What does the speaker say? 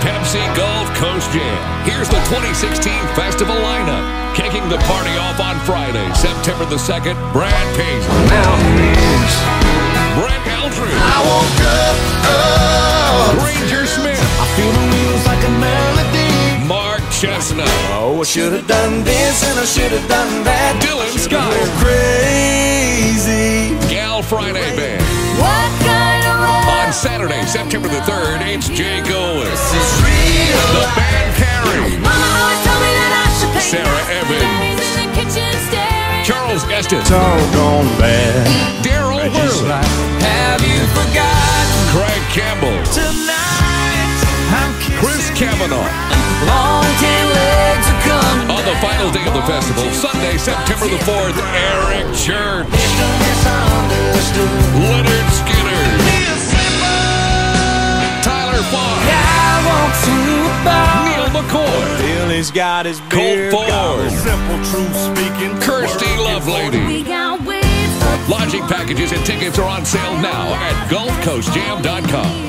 Pepsi Gulf Coast Jam. Here's the 2016 festival lineup. Kicking the party off on Friday, September the 2nd, Brad Paisley. Mountains. Brett Eldredge. I woke up, up. Granger Smith. I feel the wheels like a melody. Mark Chesnutt. Oh, I should have done this and I should have done that. Dylan Should've Scott. went Crazy. Gal Friday Band. What kind of? On Saturday, September the 3rd, it's Jake Owen. Staring. Charles Esten. Doggone bad. Daryl Worley. Have you forgotten Craig Campbell. tonight? I'm Chris Kavanaugh. Long ten legs are coming. On the final day of the festival, Sunday, September the 4th, Eric Church. Lynyrd Skynyrd. Tyler Farr. I want to. Neal McCoy. Billy's got his Colt beard. got Ford. Simple truth speaking. Kirsty Lovelady. We got waves of Lodging packages and tickets are on sale now at GulfCoastJam.com.